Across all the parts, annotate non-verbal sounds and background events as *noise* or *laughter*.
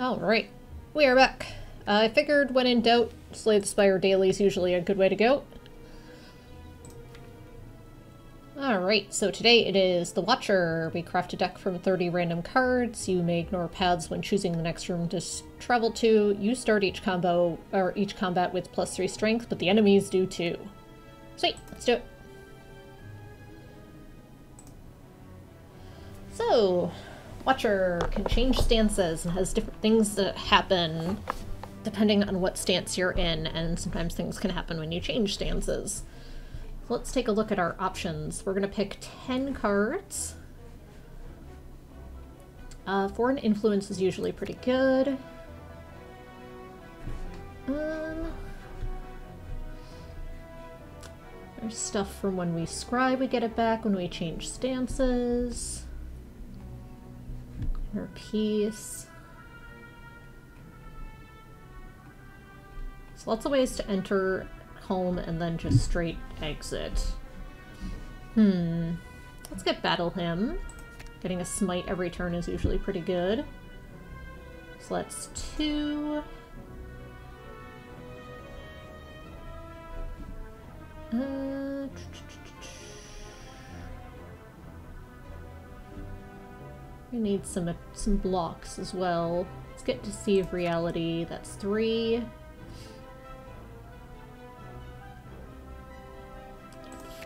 Alright, we are back. Uh, I figured when in doubt, Slay the Spire daily is usually a good way to go. Alright, so today it is the Watcher. We craft a deck from 30 random cards. You may ignore paths when choosing the next room to travel to. You start each combo or each combat with plus 3 strength, but the enemies do too. Sweet, let's do it. So, Watcher can change stances and has different things that happen depending on what stance you're in, and sometimes things can happen when you change stances. So let's take a look at our options. We're going to pick 10 cards. Uh, foreign influence is usually pretty good. Um, there's stuff from when we scry, we get it back when we change stances. Her piece. So lots of ways to enter calm and then just straight exit. Hmm. Let's get Battle Hymn. Getting a smite every turn is usually pretty good. So that's two. Uh, We need some uh, some blocks as well. Let's get Deceive Reality. That's three.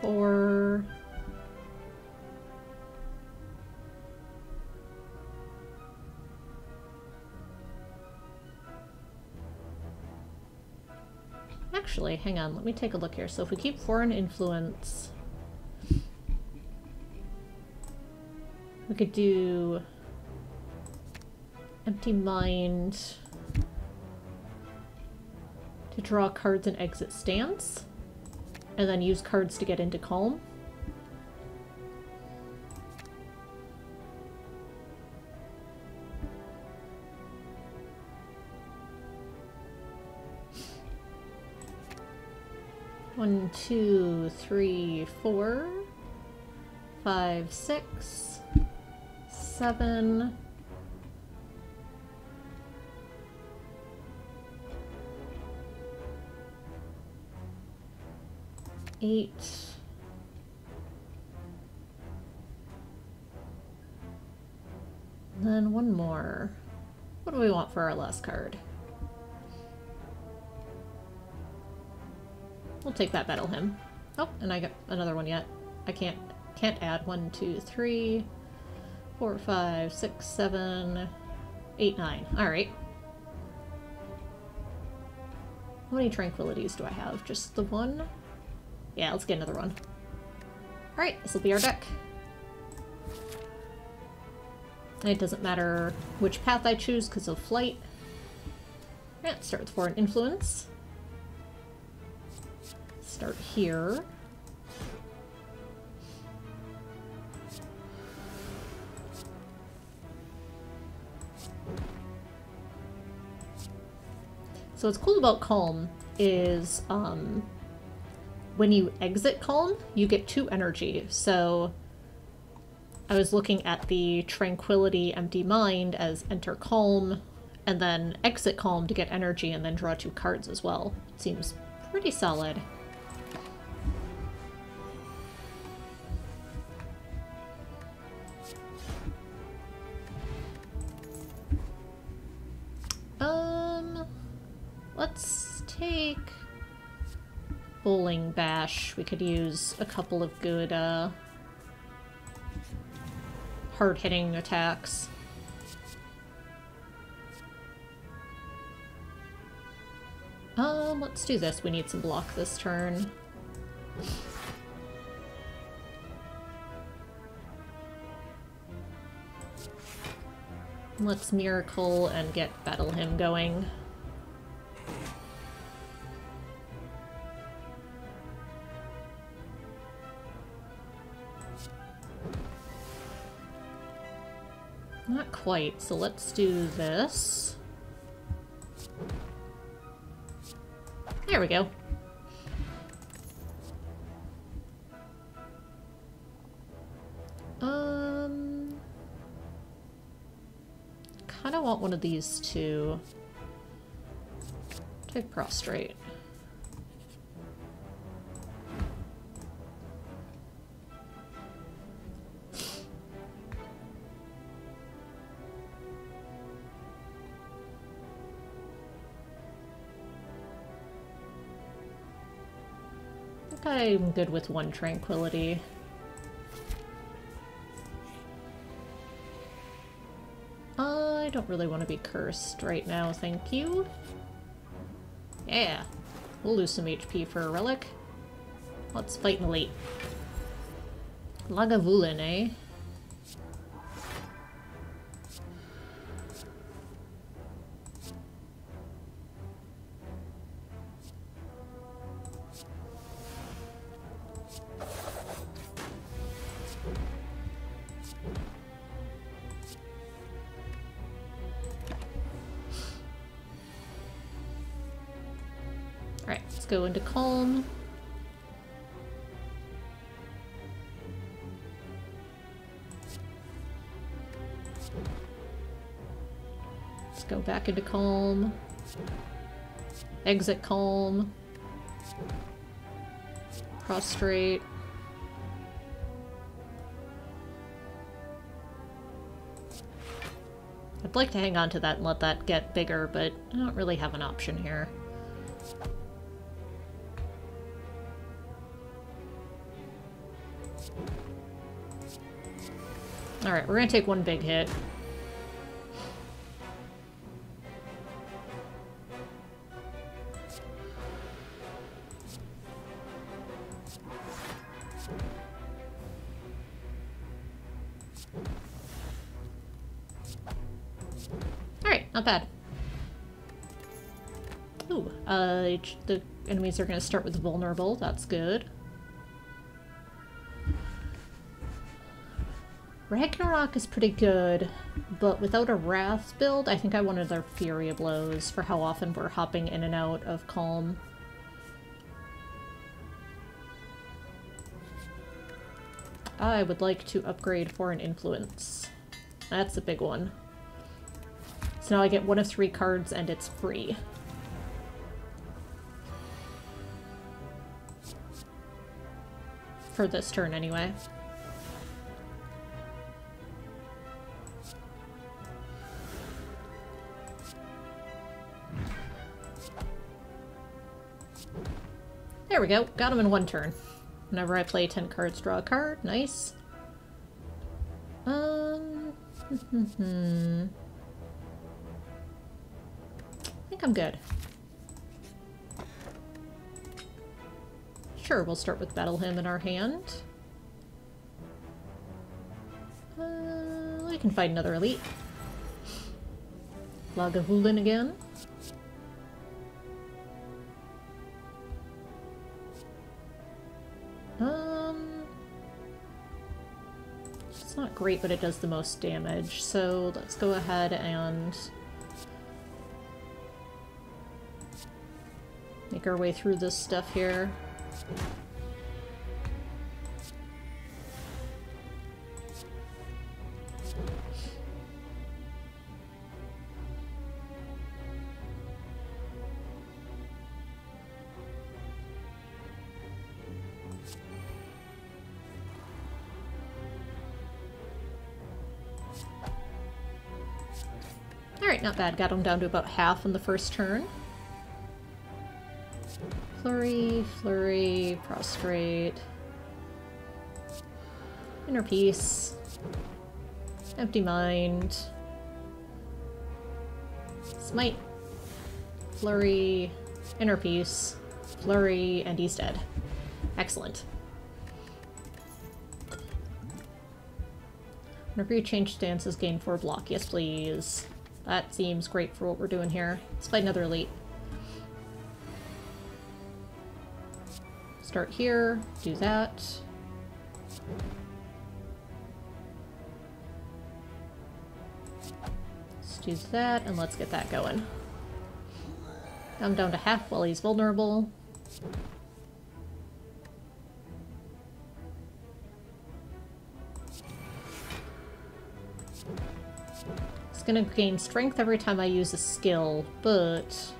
Four. Actually, hang on, let me take a look here. So if we keep foreign influence, We could do empty mind to draw cards and exit stance, and then use cards to get into calm. One, two, three, four, five, six seven. Eight. then one more. What do we want for our last card? We'll take that Battle Hymn. Oh, and I got another one yet. I can't can't add one, two, three four, five, six, seven, eight, nine. Alright. How many tranquilities do I have? Just the one? Yeah, let's get another one. Alright, this will be our deck. It doesn't matter which path I choose because of flight. Yeah, start with foreign influence. Start here. So what's cool about Calm is um, when you exit Calm, you get two energy. So I was looking at the Tranquility Empty Mind as enter Calm, and then exit Calm to get energy and then draw two cards as well. It seems pretty solid. Bowling Bash. We could use a couple of good, uh, hard-hitting attacks. Um, let's do this. We need some block this turn. Let's Miracle and get Battle Hymn going. Quite, so let's do this. There we go. Um... kind of want one of these to Take prostrate. Good with one tranquility. I don't really want to be cursed right now, thank you. Yeah, we'll lose some HP for a relic. Let's fight in late. Lagavulin, eh? Into calm. Let's go back into calm. Exit calm. Prostrate. I'd like to hang on to that and let that get bigger, but I don't really have an option here. Alright, we're gonna take one big hit. Alright, not bad. Ooh, uh, the enemies are gonna start with vulnerable, that's good. Ragnarok is pretty good, but without a Wrath build, I think I wanted their Fury Blows for how often we're hopping in and out of Calm. I would like to upgrade Foreign Influence. That's a big one. So now I get one of three cards and it's free. For this turn, anyway. There we go. Got him in one turn. Whenever I play 10 cards, draw a card. Nice. Um... *laughs* I think I'm good. Sure, we'll start with Battle in our hand. Uh, we can find another elite. Lagavulin again. Great, but it does the most damage. So let's go ahead and make our way through this stuff here. Bad. Got him down to about half in the first turn. Flurry, flurry, prostrate. Inner peace. Empty mind. Smite. Flurry, inner peace, flurry, and he's dead. Excellent. Whenever you change stances, gain 4 block. Yes, please. That seems great for what we're doing here. Let's fight another elite. Start here, do that. Let's do that, and let's get that going. I'm down to half while he's vulnerable. Gonna gain strength every time I use a skill, but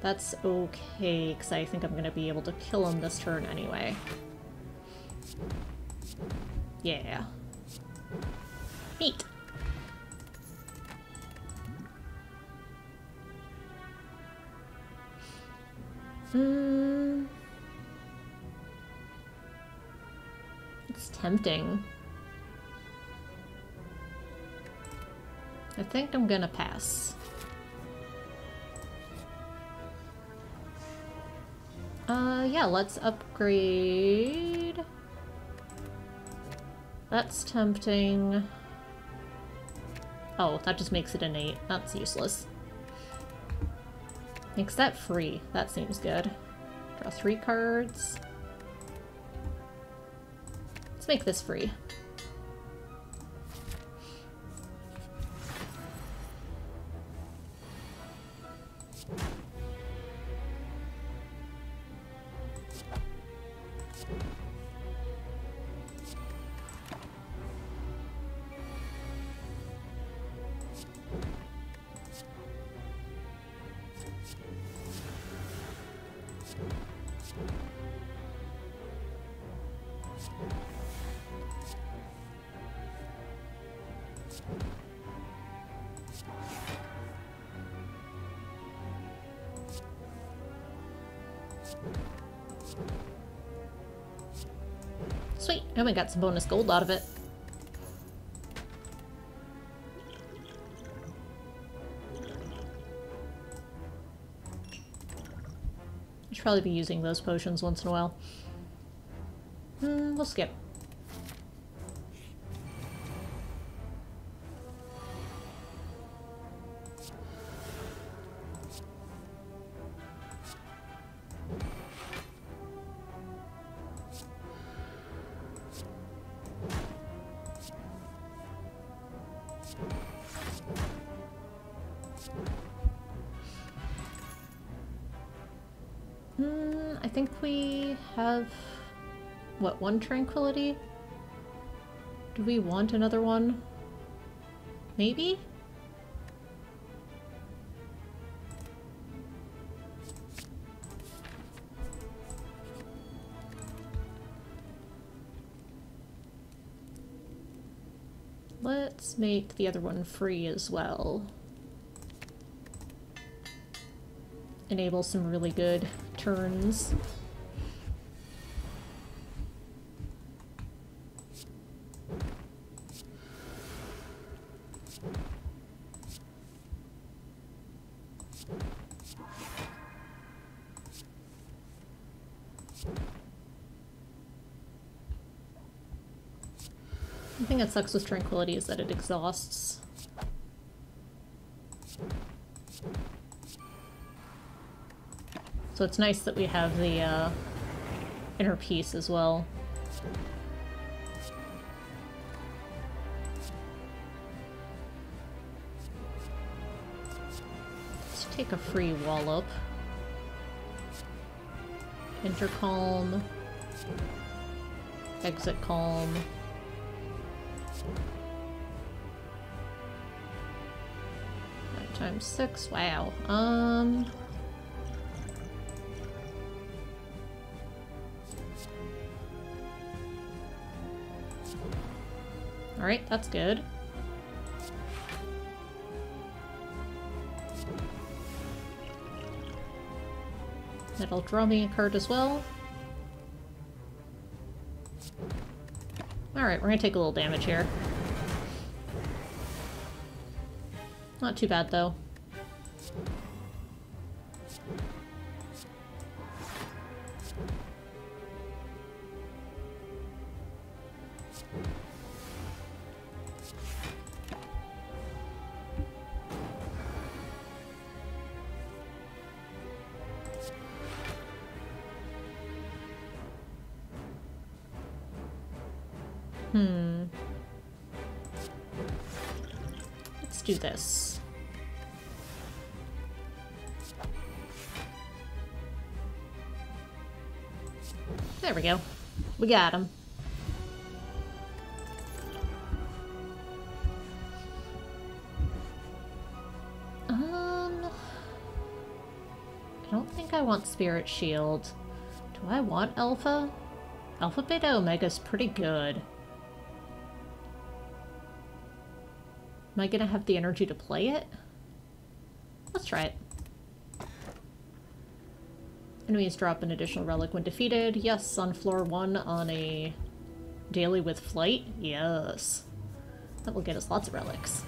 that's okay, because I think I'm gonna be able to kill him this turn anyway. Yeah. Neat. Hmm. It's tempting. I think I'm gonna pass. Uh, yeah, let's upgrade. That's tempting. Oh, that just makes it innate. That's useless. Makes that free. That seems good. Draw three cards. Let's make this free. Sweet, and we got some bonus gold out of it. I should probably be using those potions once in a while. Hmm, we'll skip. One tranquility? Do we want another one? Maybe? Let's make the other one free as well. Enable some really good turns. Sucks with Tranquility is that it exhausts. So it's nice that we have the uh, inner peace as well. Let's take a free wallop. Enter calm. Exit calm. Times six, wow. Um... Alright, that's good. That'll draw me a card as well. Alright, we're gonna take a little damage here. Not too bad, though. this. There we go. We got him. Um, I don't think I want Spirit Shield. Do I want Alpha? Alpha Beta Omega's pretty good. Am I gonna have the energy to play it? Let's try it. Enemies drop an additional relic when defeated. Yes, on floor one on a daily with flight. Yes. That will get us lots of relics.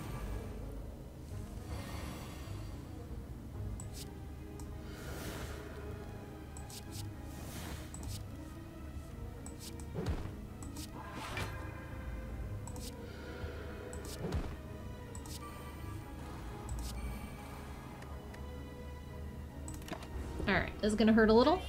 Is gonna hurt a little.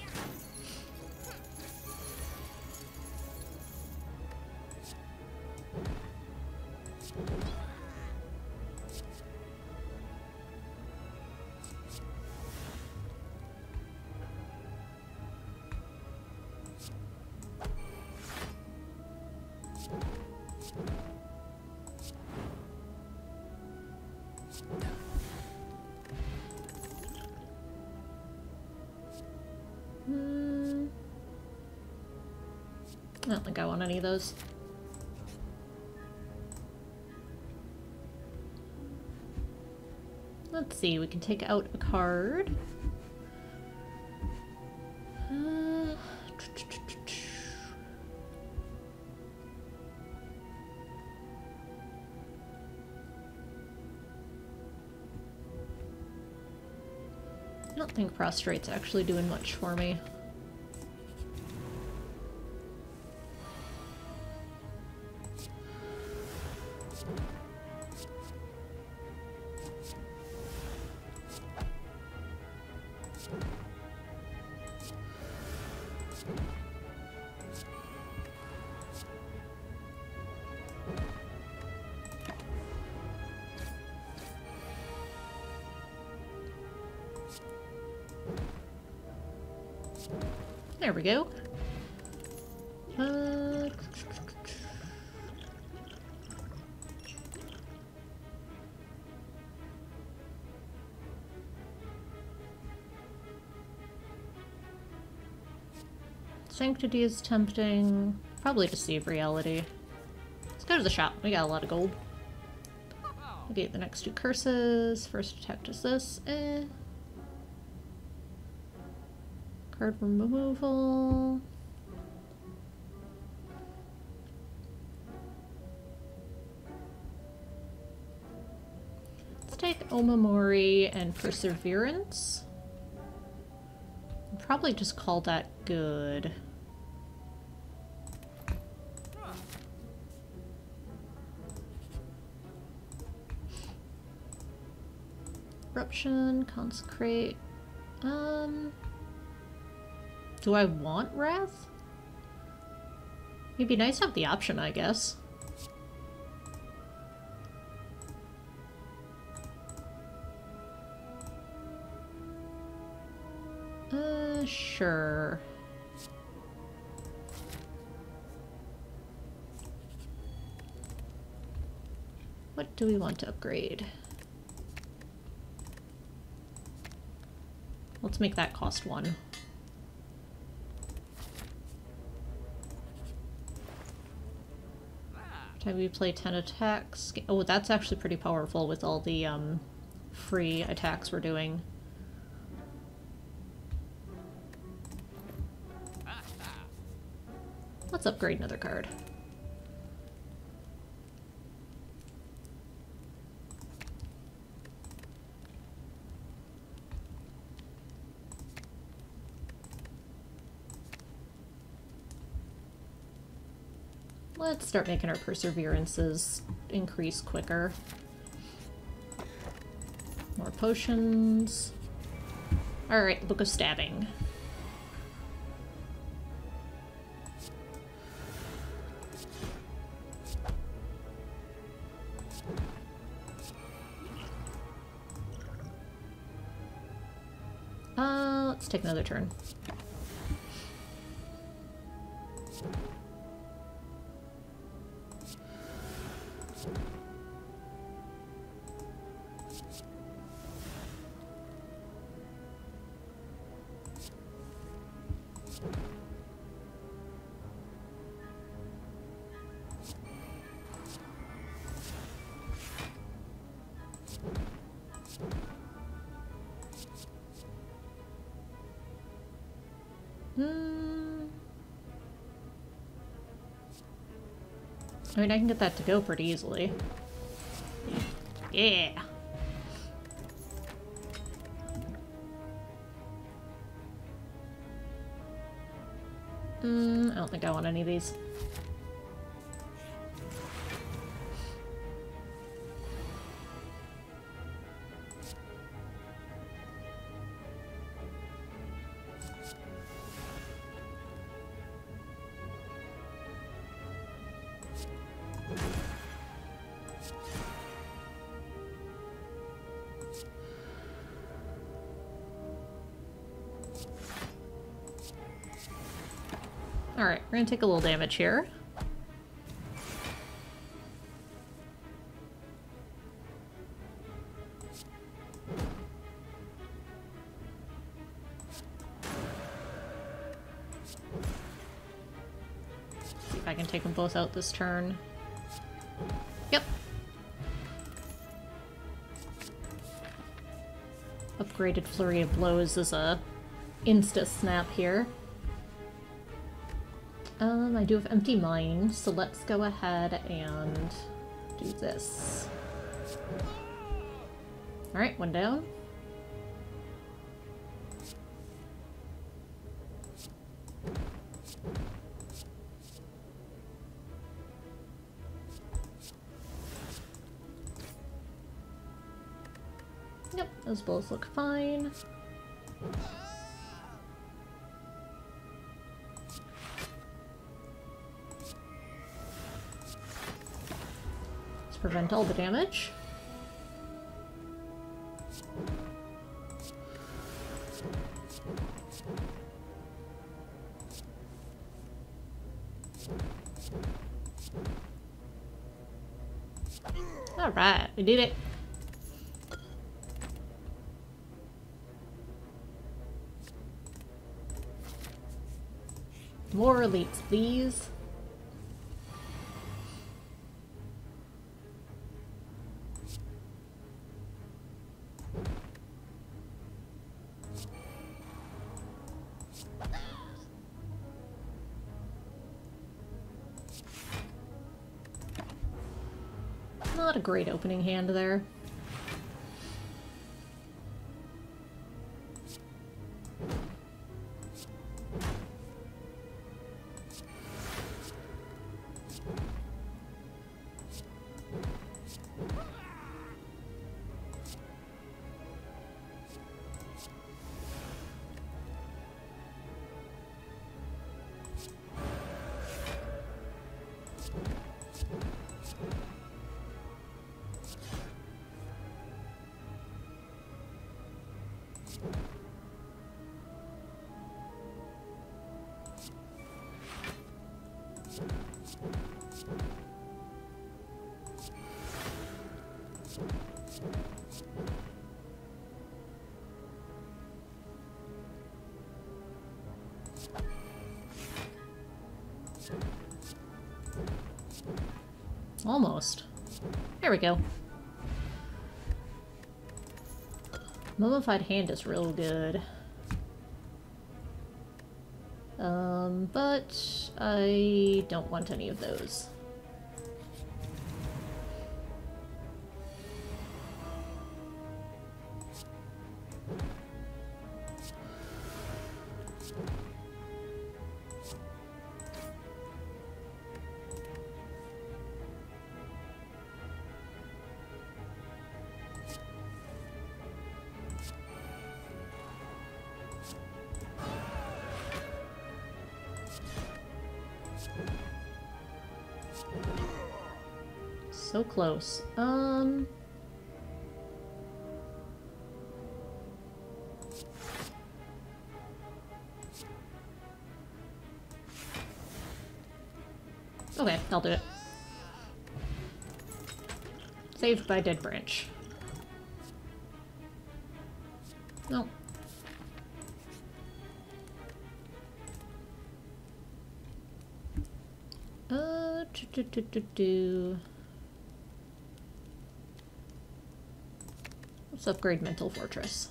Any of those. Let's see, we can take out a card. I don't think prostrate's actually doing much for me. Sanctity is tempting. Probably Deceive Reality. Let's go to the shop. We got a lot of gold. We'll get the next two curses. First attack is this. Eh. Card removal. Let's take Omamori and Perseverance. Probably just call that good. Eruption, Consecrate. Um... Do I want Wrath? It'd be nice to have the option, I guess. Uh, sure. What do we want to upgrade? Let's make that cost one. Time we play 10 attacks. Oh, that's actually pretty powerful with all the um, free attacks we're doing. Let's upgrade another card. Start making our perseverances increase quicker. More potions. Alright, Book of Stabbing. Uh, let's take another turn. I mean, I can get that to go pretty easily. Yeah. Hmm, I don't think I want any of these. Alright, we're gonna take a little damage here. See if I can take them both out this turn. Yep. Upgraded Flurry of Blows is a insta-snap here. Um, I do have Empty Mind, so let's go ahead and do this. Alright, one down. Yep, those both look fine. Prevent all the damage. Alright, we did it. More elites, please. Great opening hand there. Almost. There we go. Mummified hand is real good. Um, but I don't want any of those. Close. Um... Okay, I'll do it. Saved by dead branch. No. Uh, do, do, do, do, do. Let's upgrade Mental Fortress.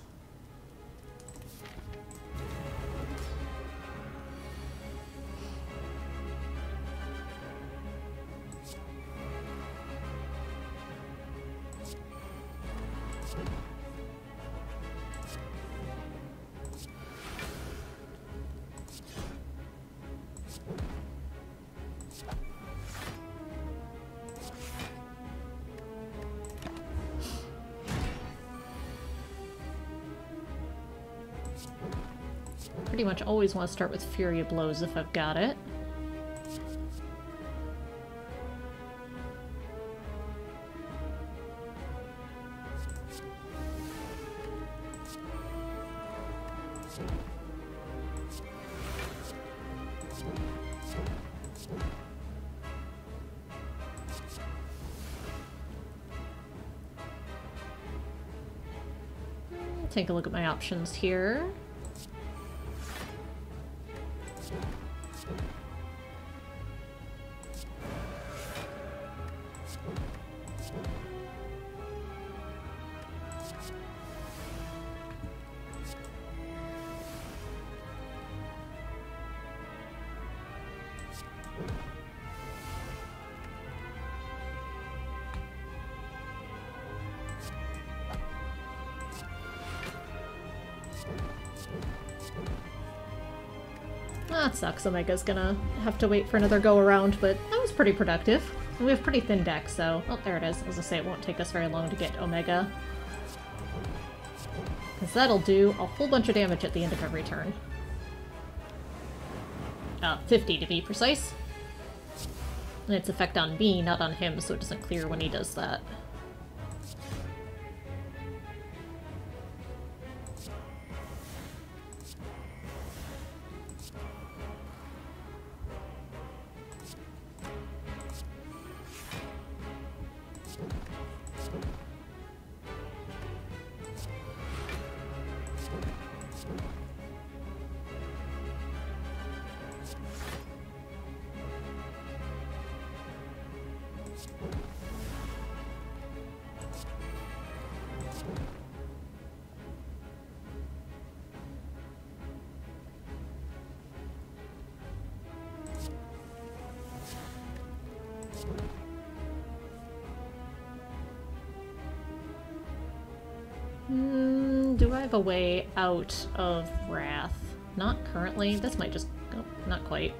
Always want to start with Flurry of Blows if I've got it. Take a look at my options here. That sucks. Omega's gonna have to wait for another go around, but that was pretty productive. We have pretty thin decks, so... Oh, there it is. As I say, it won't take us very long to get Omega. Because that'll do a whole bunch of damage at the end of every turn. Uh, 50 to be precise. And its effect on me, not on him, so it doesn't clear when he does that. Hmm, do I have a way out of Wrath? Not currently. This might just... Oh, not quite.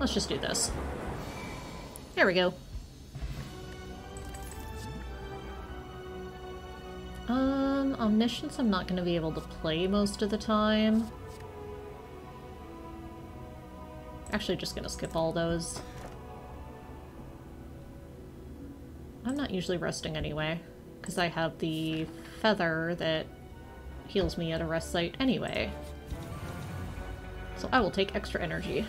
Let's just do this. There we go. Um, Omniscience I'm not going to be able to play most of the time. Actually, just going to skip all those. Usually resting anyway, because I have the feather that heals me at a rest site anyway. So I will take extra energy.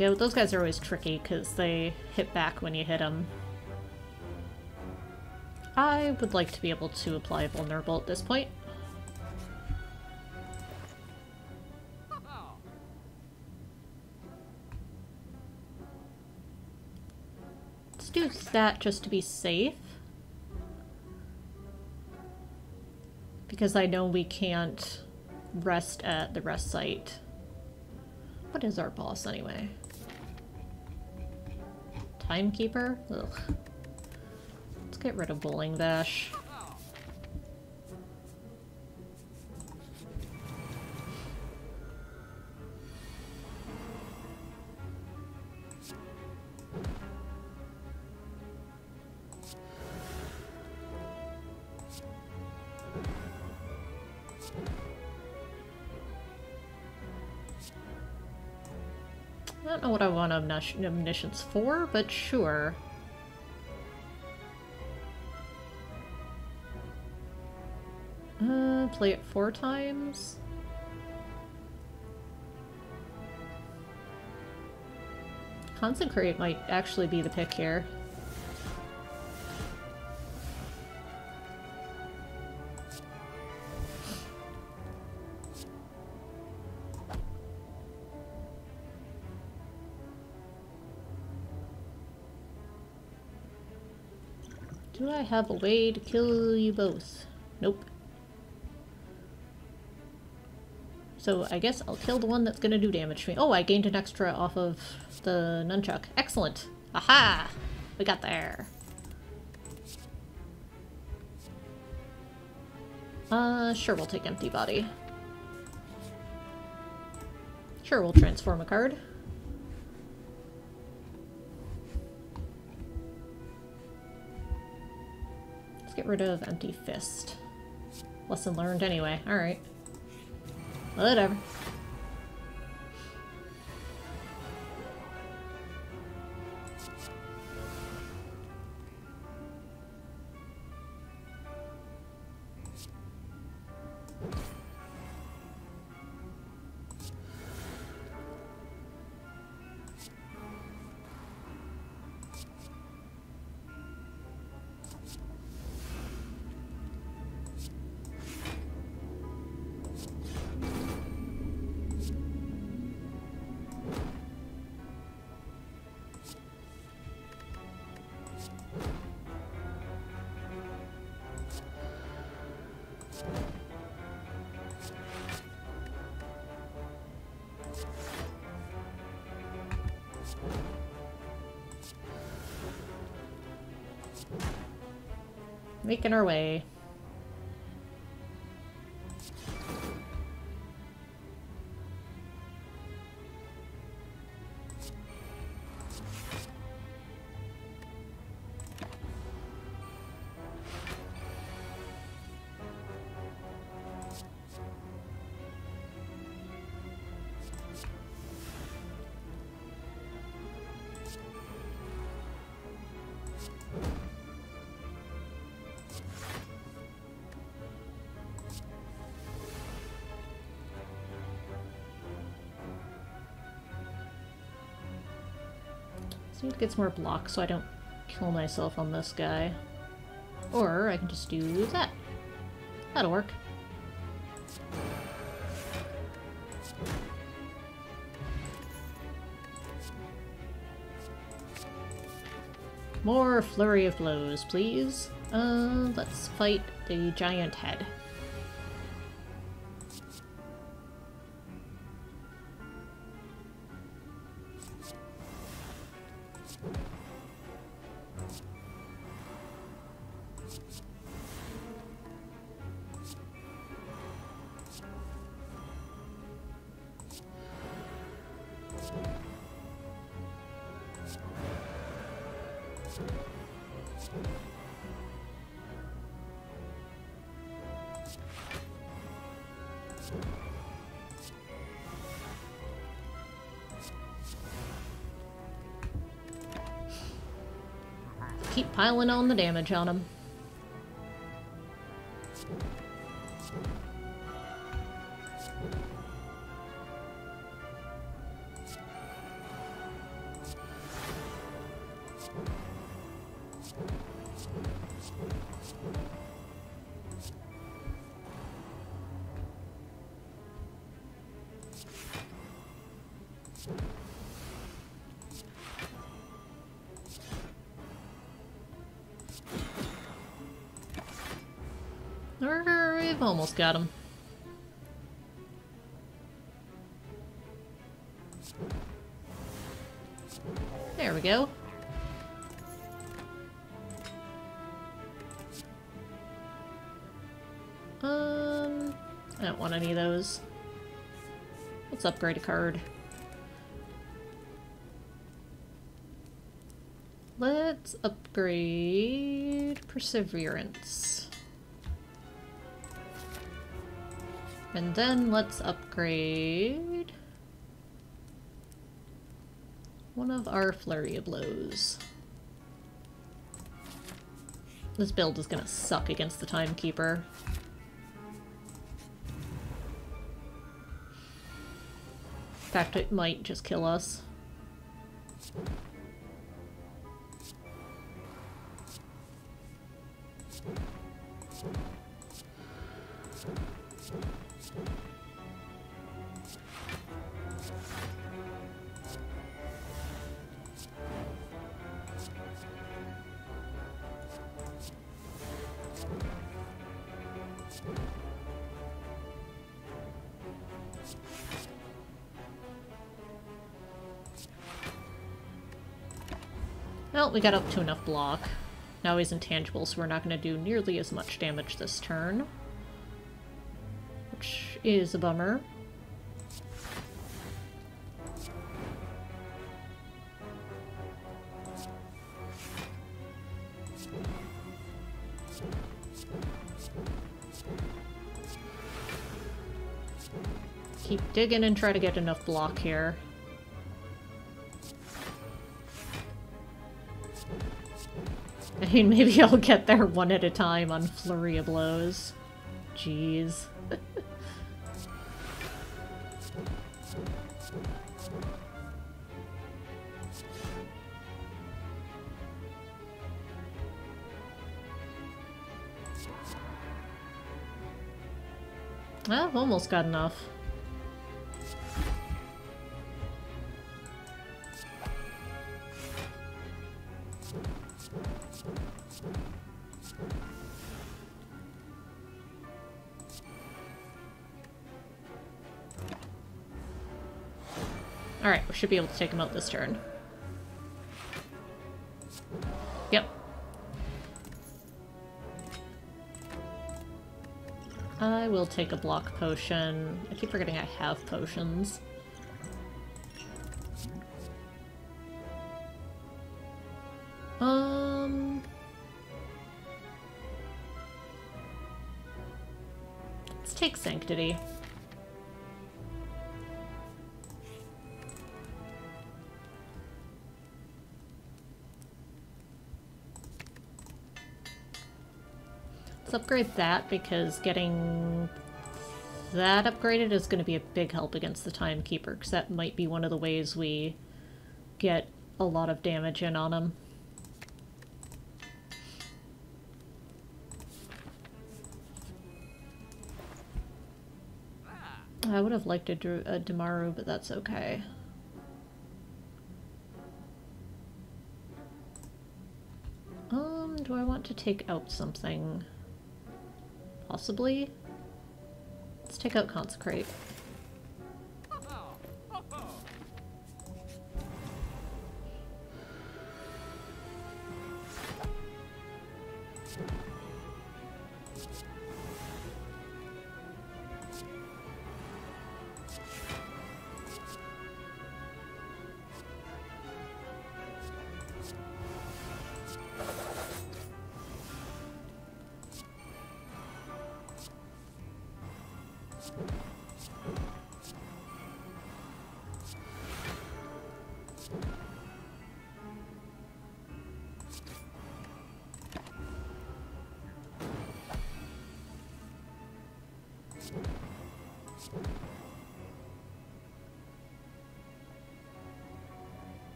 Go. Those guys are always tricky because they hit back when you hit them. I would like to be able to apply Vulnerable at this point. Let's do that just to be safe. Because I know we can't rest at the rest site. What is our boss anyway? Timekeeper? Ugh. Let's get rid of Bowling Bash. Want omnis omniscience for, but sure. Uh, play it four times? Consecrate might actually be the pick here. Do I have a way to kill you both? Nope. So I guess I'll kill the one that's gonna do damage to me. Oh, I gained an extra off of the nunchuck. Excellent! Aha! We got there. Uh, sure, we'll take empty body. Sure, we'll transform a card. Rid of empty fist. Lesson learned anyway. Alright. Whatever. Making our way. So need to get some more blocks so I don't kill myself on this guy. Or I can just do that. That'll work. More flurry of blows, please. Uh, let's fight the giant head. Keep piling on the damage on him. Almost got him. There we go. Um, I don't want any of those. Let's upgrade a card. Let's upgrade Perseverance. And then let's upgrade one of our flurry of blows. This build is gonna suck against the timekeeper. In fact, it might just kill us. We got up to enough block. Now he's intangible, so we're not going to do nearly as much damage this turn. Which is a bummer. Keep digging and try to get enough block here. Mean, maybe I'll get there one at a time on Flurry of Blows. Jeez. *laughs* I've almost got enough. Should be able to take him out this turn. Yep. I will take a block potion. I keep forgetting I have potions. Um... Let's take Sanctity. Let's upgrade that because getting that upgraded is going to be a big help against the Timekeeper because that might be one of the ways we get a lot of damage in on him. I would have liked a, a Damaru, but that's okay. Um, do I want to take out something? Possibly. Let's take out Consecrate.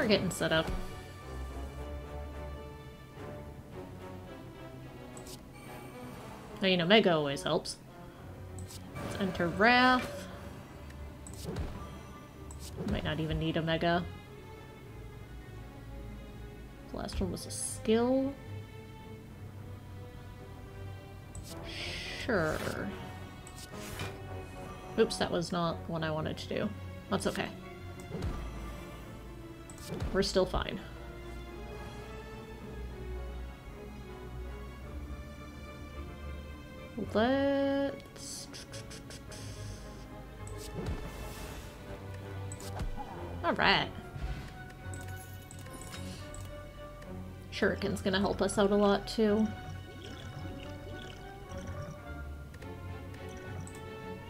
We're getting set up. Now, you know, Omega always helps. Let's enter Wrath. Might not even need Omega. The was a skill. Sure. Oops, that was not what I wanted to do. That's okay. We're still fine. Let's... Shuriken's gonna help us out a lot, too.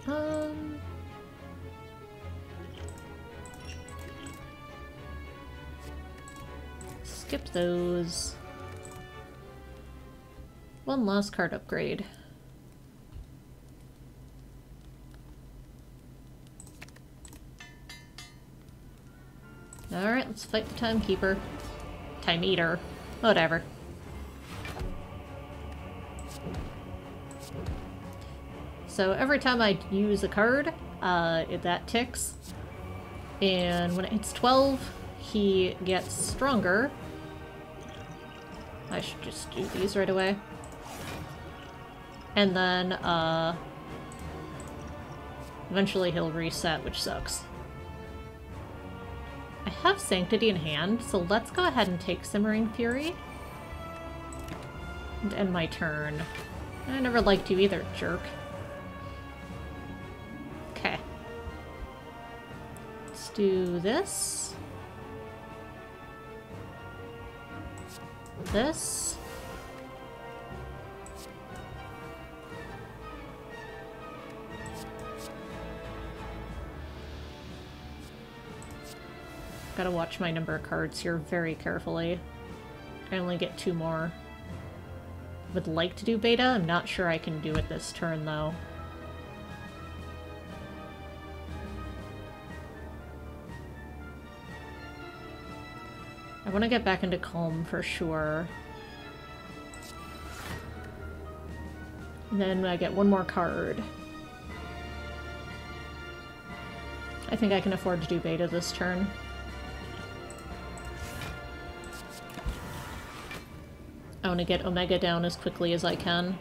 Um... Skip those. One last card upgrade. Alright, let's fight the Timekeeper. Time Eater. Whatever. So every time I use a card, uh, that ticks. And when it hits 12, he gets stronger. I should just do these right away. And then, uh... Eventually he'll reset, which sucks. Have Sanctity in hand, so let's go ahead and take Simmering Fury. And end my turn. I never liked you either, jerk. Okay. Let's do this. This. Gotta watch my number of cards here very carefully. I only get two more. Would like to do beta. I'm not sure I can do it this turn, though. I want to get back into Calm for sure. And then I get one more card. I think I can afford to do beta this turn. I want to get Omega down as quickly as I can.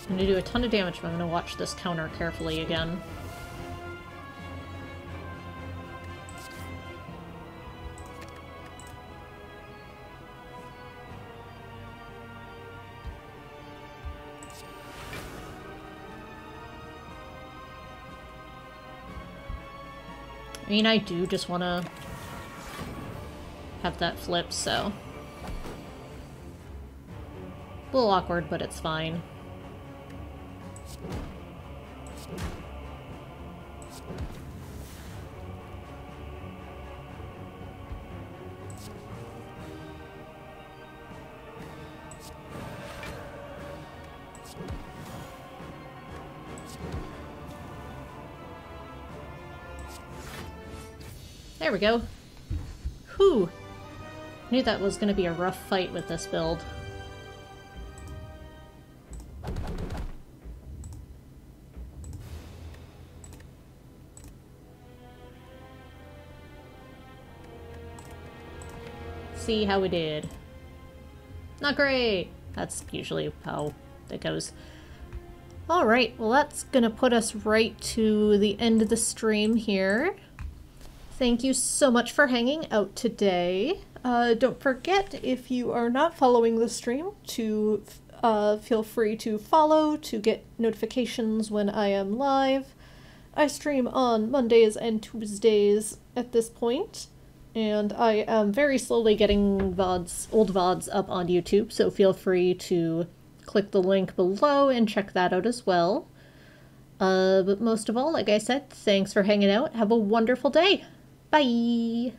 I'm going to do a ton of damage, but I'm going to watch this counter carefully again. I mean, I do just want to have that flip, so... A little awkward, but it's fine. There we go. Whew. Knew that was going to be a rough fight with this build. See how we did. Not great! That's usually how it goes. Alright, well that's gonna put us right to the end of the stream here. Thank you so much for hanging out today. Uh, don't forget, if you are not following the stream, to uh, feel free to follow to get notifications when I am live. I stream on Mondays and Tuesdays at this point, and I am very slowly getting VODs, old VODs up on YouTube, so feel free to click the link below and check that out as well. Uh, but most of all, like I said, thanks for hanging out. Have a wonderful day. Bye!